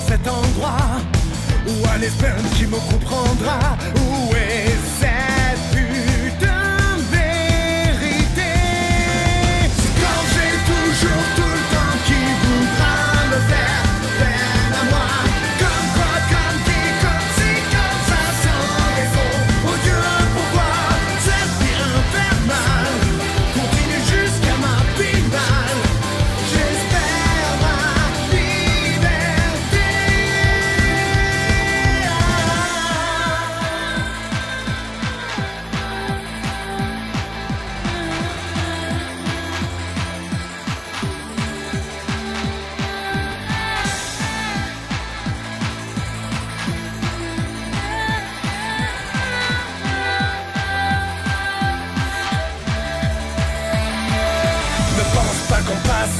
cet endroit Où à l'espèce qui me comprendra Où est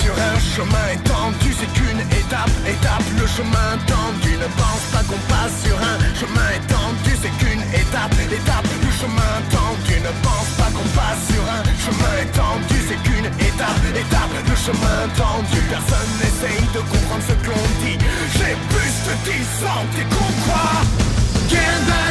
sur un chemin étendu, c'est qu'une étape, étape, le chemin tendu. Ne pense pas qu'on passe sur un chemin étendu, c'est qu'une étape, étape, le chemin tendu. Ne pense pas qu'on passe sur un chemin étendu, c'est qu'une étape, étape, le chemin tendu. Personne n'essaye de comprendre ce qu'on dit. J'ai plus de 10 ans, t'es con quoi?